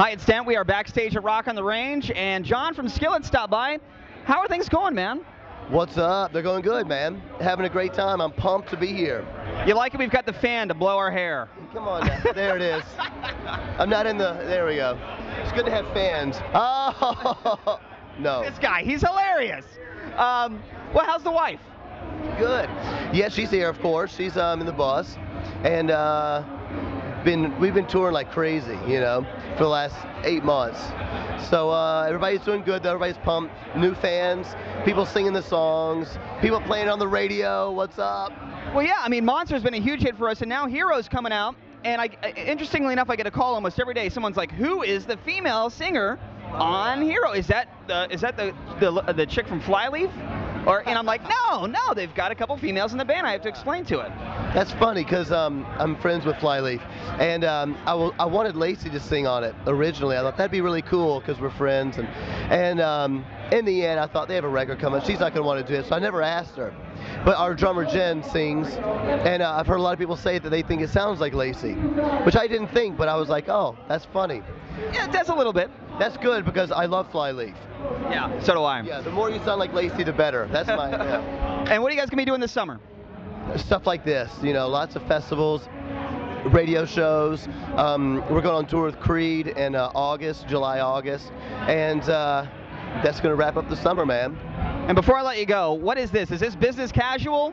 Hi, it's Dent. We are backstage at Rock on the Range, and John from Skillet stopped by. How are things going, man? What's up? They're going good, man. Having a great time. I'm pumped to be here. You like it? We've got the fan to blow our hair. Come on now. there it is. I'm not in the. There we go. It's good to have fans. Oh, no. This guy, he's hilarious. Um, well, how's the wife? Good. Yeah, she's here, of course. She's um, in the bus. And uh, been we've been touring like crazy, you know, for the last eight months. So uh, everybody's doing good. Though. Everybody's pumped. New fans, people singing the songs, people playing on the radio. What's up? Well, yeah. I mean, Monster's been a huge hit for us, and now Hero's coming out. And I, interestingly enough, I get a call almost every day. Someone's like, "Who is the female singer on Hero? Is that the is that the the, the chick from Flyleaf?" Or and I'm like, "No, no. They've got a couple females in the band. I have to explain to it." That's funny because um, I'm friends with Flyleaf, and um, I, w- I wanted Lacey to sing on it originally. I thought that'd be really cool because we're friends, and and um, in the end, I thought they have a record coming. She's not going to want to do it, so I never asked her. But our drummer Jen sings, and uh, I've heard a lot of people say that they think it sounds like Lacey, which I didn't think, but I was like, oh, that's funny. Yeah, that's a little bit. That's good because I love Flyleaf. Yeah, so do I. Yeah, the more you sound like Lacey, the better. That's my. yeah. And what are you guys gonna be doing this summer? stuff like this. You know, lots of festivals, radio shows. Um, we're going on tour with Creed in uh, August, July, August, and uh, that's going to wrap up the summer, man. And before I let you go, what is this? Is this business casual?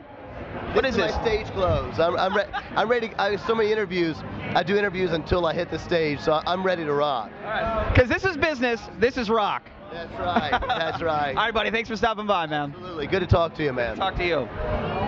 What this is this? my stage clothes. I'm, I'm, re- I'm ready. I have so many interviews. I do interviews until I hit the stage, so I'm ready to rock. Because this is business, this is rock. That's right. That's right. All right, buddy. Thanks for stopping by, man. Absolutely. Good to talk to you, man. Talk to you.